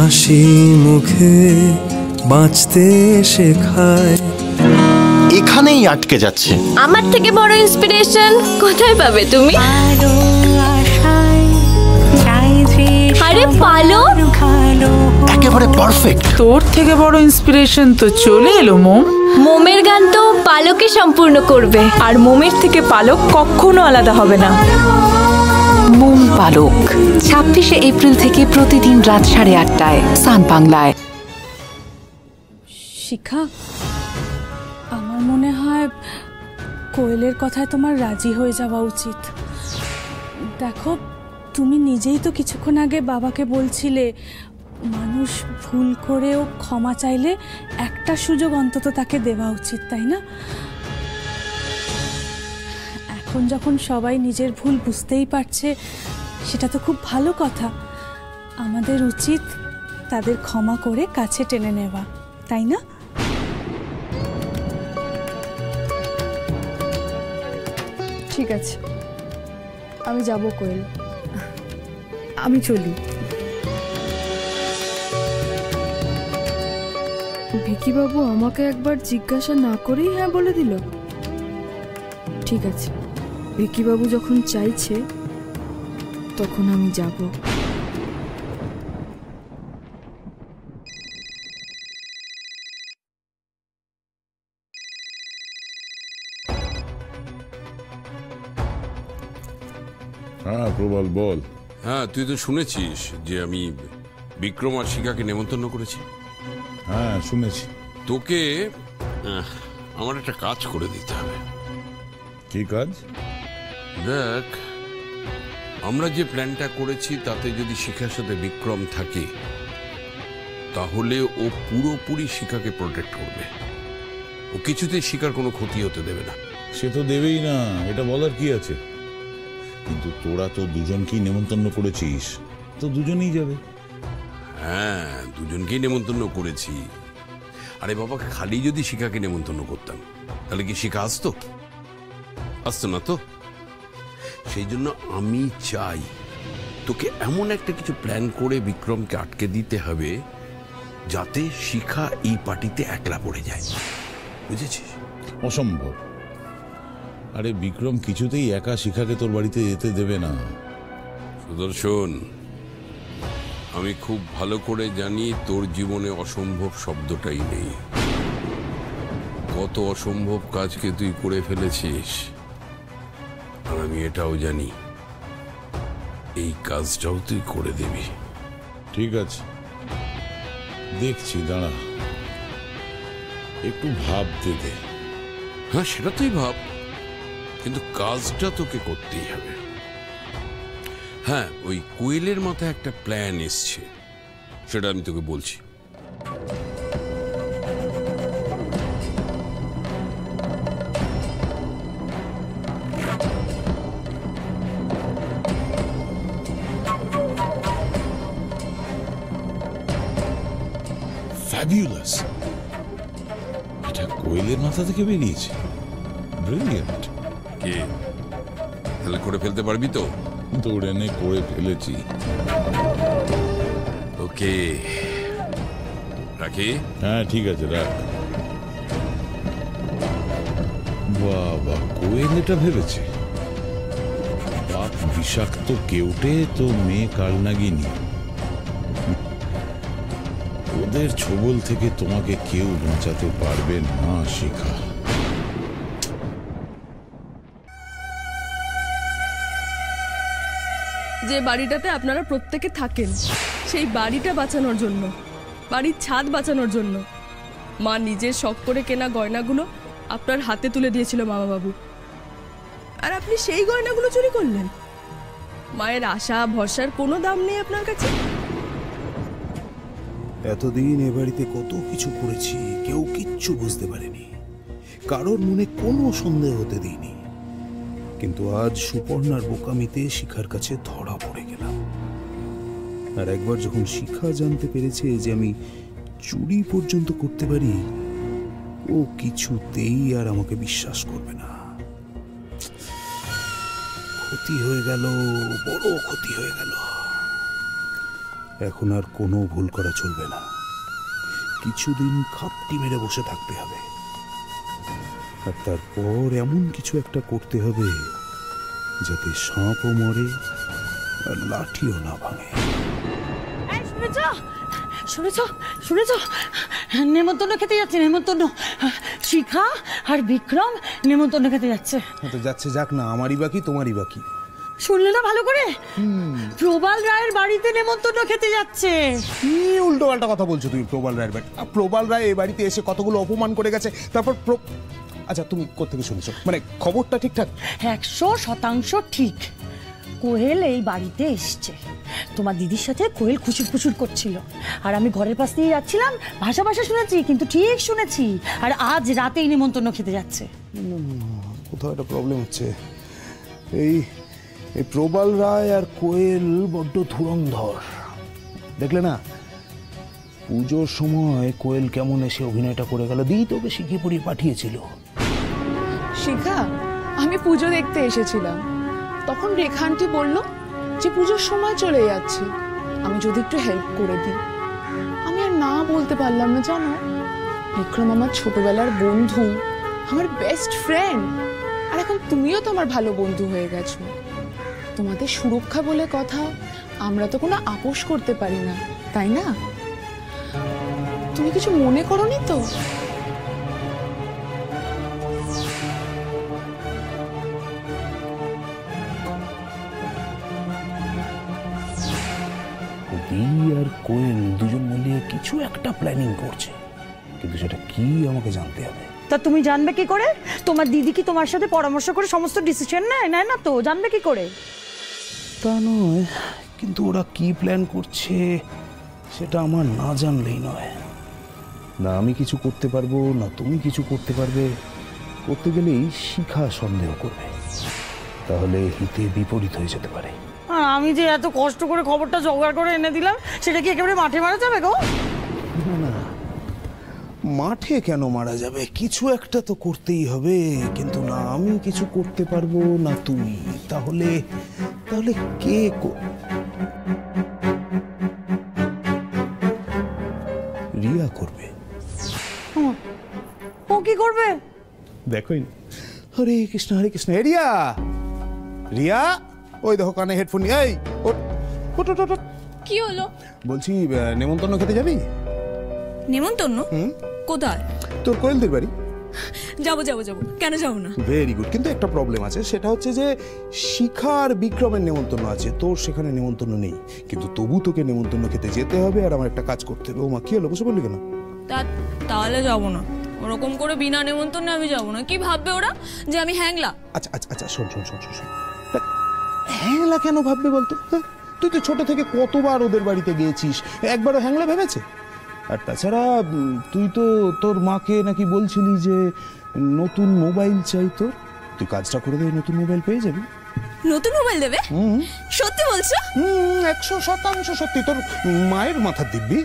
হাসি মুখে বাঁচতে শেখায়। এখানেই আটকে যাচ্ছে। আমার থেকে বড় ইন্সপিরেশন কোথায় পাবে তুমি? আরে পালো। একেবারে পারফেক্ট তোর থেকে বড় ইন্সপিরেশন তো চলে এলো মোম। মোমের গান তো পালকে সম্পূর্ণ করবে। আর মোমের থেকে পালক কখনো আলাদা হবে না। পালক ছাব্বিশে এপ্রিল থেকে প্রতিদিন রাত সাড়ে আটটায় সান বাংলায়। শিখা, আমার মনে হয় কোয়েলের কথায় তোমার রাজি হয়ে যাওয়া উচিত। দেখো, তুমি নিজেই তো কিছুক্ষণ আগে বাবাকে বলছিলে, মানুষ ভুল করেও ক্ষমা চাইলে একটা সুযোগ অন্তত তাকে দেওয়া উচিত, তাই না? এখন যখন সবাই নিজের ভুল বুঝতেই পারছে সেটা তো খুব ভালো কথা। আমাদের উচিত তাদের ক্ষমা করে কাছে টেনে নেওয়া, তাই না? ঠিক আছে। আমি যাব কোয়েল। আমি চলি। ভিকিবাবু আমাকে একবার জিজ্ঞাসা না করেই হ্যাঁ বলে দিল। ঠিক আছে। ভিকিবাবু যখন চাইছে তখন আমি যাব। হ্যাঁ প্রবল বল। হ্যাঁ তুই তো শুনেছিস যে আমি বিক্রম আর শিখাকে নেমন্তন্ন করেছি? হ্যাঁ শুনেছি। তোকে আমার একটা কাজ করে দিতে হবে। কি কাজ? দেখ আমরা যে প্ল্যানটা করেছি তাতে যদি শিখার সাথে বিক্রম থাকে তাহলে ও পুরোপুরি শিখাকে প্রোটেক্ট করবে। ও কিছুতেই শিকার কোনো ক্ষতি হতে দেবে না। সে তো দেবেই না এটা বলার কি আছে? কিন্তু তোরা তো দুজনকেই নেমন্তন্ন করেছিস তো দুজনেই যাবে। হ্যাঁ দুজনকেই নেমন্তন্ন করেছি। আরে বাবা খালি যদি শিখাকে নেমন্তন্ন করতাম তাহলে কি শিখা আসতো? আসতো না তো? সেই জন্য আমি চাই তোকে এমন একটা কিছু প্ল্যান করে বিক্রমকে আটকে দিতে হবে যাতে শিখা এই পার্টিতে একলা পড়ে যায়। বুঝেছিস? অসম্ভব। আরে বিক্রম কিছুতেই একা শিখাকে তোর বাড়িতে যেতে দেবে না। সুদর্শন আমি খুব ভালো করে জানি তোর জীবনে অসম্ভব শব্দটাই নেই। কত অসম্ভব কাজকে তুই করে ফেলেছিস। আর আমি এটাও জানি। এই কাজটাও তুই করে দিবি। ঠিক আছে। দেখছি দাঁড়া। একটু ভাবতে দে হ্যাঁ সেটা তুই ভাব। কিন্তু কাজটা তোকে করতেই হবে। হ্যাঁ ওই কোয়েলের মাথায় একটা প্ল্যান এসছে। সেটা আমি তোকে বলছি। ফ্যাবিউলাস এটা কোয়েলের মাথা থেকে বেরিয়েছে। ব্রিলিয়েন্ট কে? তাহলে করে ফেলতে পারবি তো? দৌড়ে নে করে ফেলেছি। ওকে। রাখি? হ্যাঁ ঠিক আছে রাখ। বাবা কোয়েল এটা ভেবেছে? বাপ বিষাক্ত কেউটে তো মেয়ে কাল কালনাগিনী ওদের ছবল থেকে তোমাকে কেউ বাঁচাতে পারবে না, শিখা। যে বাড়িটাতে আপনারা প্রত্যেকে থাকেন, সেই বাড়িটা বাঁচানোর জন্য, বাড়ির ছাদ বাঁচানোর জন্য। মা নিজের শখ করে কেনা গয়নাগুলো আপনার হাতে তুলে দিয়েছিল মামা বাবু আর আপনি সেই গয়নাগুলো চুরি করলেন। মায়ের আশা, ভরসার কোনো দাম নেই আপনার কাছে? এতদিন এ বাড়িতে কত কিছু করেছি, কেউ কিচ্ছু বুঝতে পারেনি। কারোর মনে কোনো সন্দেহ হতে দিইনি। কিন্তু আজ সুপর্ণার বোকামিতে শিখার কাছে ধরা পড়ে গেলাম। আর একবার যখন শিখা জানতে পেরেছে যে আমি চুরি পর্যন্ত করতে পারি, ও কিছুতেই আর আমাকে বিশ্বাস করবে না। ক্ষতি হয়ে গেল, বড় ক্ষতি হয়ে গেল। এখন আর কোনো ভুল করা চলবে না। কিছুদিন খাপটি মেরে বসে থাকতে হবে। আর তারপর এমন কিছু একটা করতে হবে যাতে সাপও মরে আর লাঠিও না ভাঙে। শুনেছ? শুনেছ? নেমন্তন্ন খেতে যাচ্ছে নেমন্তন্ন। শিখা আর বিক্রম নেমন্তন্ন খেতে যাচ্ছে। তো যাচ্ছে যাক না আমারই বাকি তোমারই বাকি। শুনলে না ভালো করে? প্রবাল রায়ের বাড়িতে নেমন্তন্ন খেতে যাচ্ছে। কি উল্টো পাল্টা কথা বলছো তুমি প্রবাল রায়ের বাড়ি প্রবাল রায় এই বাড়িতে এসে কতগুলো অপমান করে গেছে তারপর প্র- আচ্ছা তুমি কোথেকে শুনেছো? মানে খবরটা ঠিকঠাক? একশো শতাংশ ঠিক। কোহেল এই বাড়িতে এসছে। তোমার দিদির সাথে কোয়েল খুচুর খুচুর করছিল। আর আমি ঘরের পাশ দিয়ে যাচ্ছিলাম ভাষা ভাষা শুনেছি কিন্তু ঠিক শুনেছি। আর আজ রাতেই নেমন্তন্ন খেতে যাচ্ছে। কোথাও একটা প্রবলেম হচ্ছে। এই এই প্রবাল রায় আর কোয়েল বড্ড ধুরন্ধর। দেখলে না? পুজোর সময় কোয়েল কেমন এসে অভিনয়টা করে গেল, দিই তোকে শিখিয়ে পড়িয়ে পাঠিয়েছিল। শিখা, আমি পুজো দেখতে এসেছিলাম। তখন রেখানটি বলল যে পুজোর সময় চলে যাচ্ছে। আমি যদি একটু হেল্প করে দিই। আমি আর না বলতে পারলাম না, জানো? বিক্রম আমার ছোটবেলার বন্ধু, আমার বেস্ট ফ্রেন্ড আর এখন তুমিও তো আমার ভালো বন্ধু হয়ে গেছো। তোমাদের সুরক্ষা বলে কথা আমরা তো কোনো আপোষ করতে পারি না তাই না? তুমি কিছু মনে করনি তো? আর কোয়েল দুজন মিলিয়ে কিছু একটা প্ল্যানিং করছে কিন্তু সেটা কি আমাকে জানতে হবে? তা তুমি জানবে কি করে? তোমার দিদি কি তোমার সাথে পরামর্শ করে সমস্ত ডিসিশন নেয়? নেয় না তো? জানবে কি করে? তা নয় কিন্তু ওরা কি প্ল্যান করছে সেটা আমার না জানলেই নয়। না আমি কিছু করতে পারব না তুমি কিছু করতে পারবে করতে গেলেই শিখা সন্দেহ করবে। তাহলে হিতে বিপরীত হয়ে যেতে পারে। আর আমি যে এত কষ্ট করে খবরটা জোগাড় করে এনে দিলাম সেটা কি একেবারে মাঠে মারা যাবে গো? না না মাঠে কেন মারা যাবে? কিছু একটা তো করতেই হবে কিন্তু না আমি কিছু করতে পারব না তুমি তাহলে তাহলে কে কো- রিয়া করবে। ও কি করবে? দেখোই হরে কৃষ্ণ হরে কৃষ্ণ। রিয়া! রিয়া? ওই দেখো কানে হেডফোন এই। কি হলো? বলছি নেমন্তন্ন খেতে যাবি? নেমন্তন্ন? কোথায়? তোর কোয়েলদের বাড়ি। যাব যাব যাব। কেন যাব না? ভেরি গুড কিন্তু একটা প্রবলেম আছে সেটা হচ্ছে যে শিখার বিক্রমের নেমন্তন্ন আছে। তোর সেখানে নেমন্তন্ন নেই। কিন্তু তবু তোকে নেমন্তন্ন খেতে যেতে হবে আর আমার একটা কাজ করতে হবে। ও মা কি হলো? বসে বললি কেন? তা তাহলে যাব না। ওরকম করে বিনা নেমন্তন্নে আমি যাব না। কি ভাববে ওরা? যে আমি হ্যাংলা? আচ্ছা আচ্ছা আচ্ছা শোন শোন শোন শোন শোন। হ্যাংলা কেন ভাববে বলতো? হ্যাঁ? তুই তো ছোট থেকে কতবার ওদের বাড়িতে গিয়েছিস। একবারও হ্যাংলা ভেবেছে? আর তাছাড়া তুই তো তোর মাকে নাকি বলছিলি যে নতুন মোবাইল চাই তোর। তুই কাজটা করে দে নতুন মোবাইল পেয়ে যাবি। নতুন মোবাইল দেবে? সত্যি বলছো? একশো শতাংশ সত্যি। তোর মায়ের মাথার দিব্যি।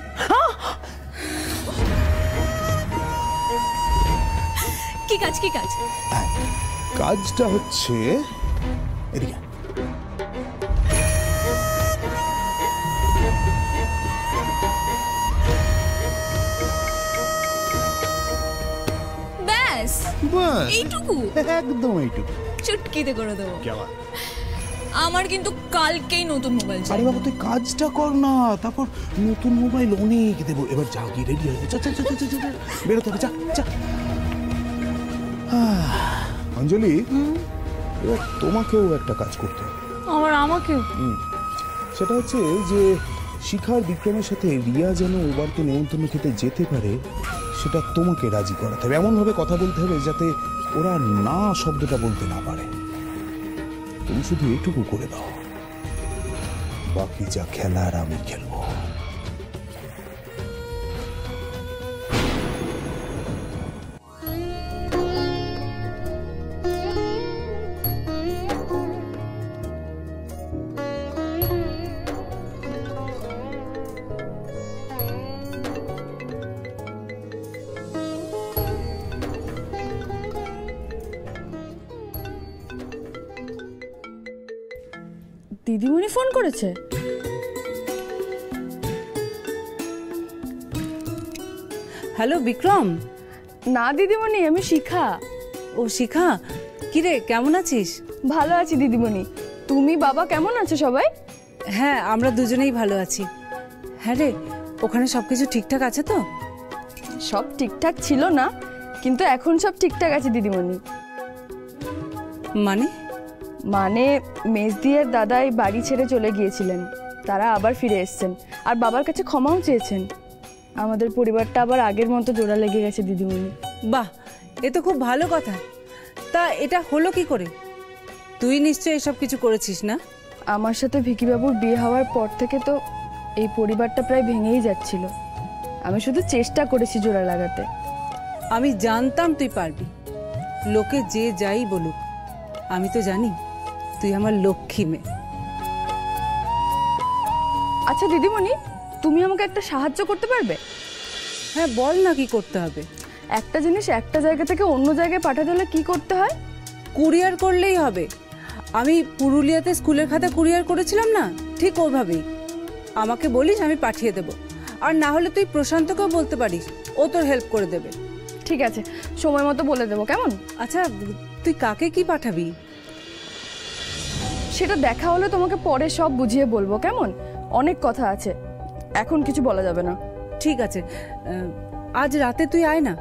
কি কাজ কি কাজ? কাজটা হচ্ছে এদিকে এইটুকু? একদম এইটুকু। চুটকিতে করে দেবো। কেমন আমার কিন্তু কালকেই নতুন মোবাইল চাই। আরে বাবা তুই কাজটা কর না তারপর নতুন মোবাইল অনেক দেবো। এবার যা গিয়ে রেডি হয়ে যা যা যা যা, যা, যা, বেরোতে হবে যা যা। অঞ্জলি এবার তোমাকেও একটা কাজ করতে হবে। আমার আমাকেও? সেটা হচ্ছে যে শিখার বিক্রমের সাথে রিয়া যেন ও বাড়িতে নেমন্তন্ন খেতে যেতে পারে সেটা তোমাকে রাজি করাতে হবে। এমনভাবে কথা বলতে হবে যাতে ওরা না শব্দটা বলতে না পারে। তুমি শুধু এটুকু করে দাও। বাকি যা খেলার আমি খেলব। দিদিমণি ফোন করেছে? হ্যালো বিক্রম। না দিদিমণি আমি শিখা। ও শিখা? কিরে কেমন আছিস? ভালো আছি দিদিমণি। তুমি বাবা কেমন আছো সবাই? হ্যাঁ আমরা দুজনেই ভালো আছি। হ্যাঁ রে ওখানে সব কিছু ঠিকঠাক আছে তো? সব ঠিকঠাক ছিল না কিন্তু এখন সব ঠিকঠাক আছে দিদিমণি। মানে? মানে মেজদিয়ের দাদাই বাড়ি ছেড়ে চলে গিয়েছিলেন। তারা আবার ফিরে এসছেন। আর বাবার কাছে ক্ষমাও চেয়েছেন। আমাদের পরিবারটা আবার আগের মতো জোড়া লেগে গেছে দিদিমণি। বাহ এ তো খুব ভালো কথা। তা এটা হলো কি করে? তুই নিশ্চয়ই এসব কিছু করেছিস না? আমার সাথে ভিকিবাবুর বিয়ে হওয়ার পর থেকে তো এই পরিবারটা প্রায় ভেঙেই যাচ্ছিল। আমি শুধু চেষ্টা করেছি জোড়া লাগাতে। আমি জানতাম তুই পারবি। লোকে যে যাই বলুক আমি তো জানি। তুই আমার লক্ষ্মী মেয়ে। আচ্ছা দিদিমণি তুমি আমাকে একটা সাহায্য করতে পারবে? হ্যাঁ বল না কি করতে হবে। একটা জিনিস একটা জায়গা থেকে অন্য জায়গায় পাঠাতে হলে কি করতে হয়? কুরিয়ার করলেই হবে। আমি পুরুলিয়াতে স্কুলের খাতা কুরিয়ার করেছিলাম না? ঠিক ওভাবেই। আমাকে বলিস আমি পাঠিয়ে দেব। আর না হলে তুই প্রশান্তকেও বলতে পারিস ও তোর হেল্প করে দেবে। ঠিক আছে সময় মতো বলে দেবো কেমন? আচ্ছা তুই কাকে কি পাঠাবি? সেটা দেখা হলে তোমাকে পরে সব বুঝিয়ে বলব কেমন? অনেক কথা আছে। এখন কিছু বলা যাবে না। ঠিক আছে। আজ রাতে তুই আয় না।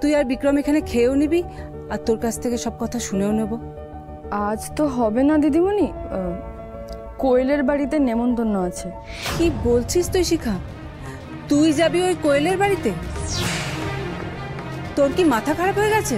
তুই আর বিক্রম এখানে খেয়েও নিবি আর তোর কাছ থেকে সব কথা শুনেও নেব। আজ তো হবে না দিদিমণি। কোয়েলের বাড়িতে নেমন্তন্ন আছে। কি বলছিস তুই শিখা? তুই যাবি ওই কোয়েলের বাড়িতে? তোর কি মাথা খারাপ হয়ে গেছে?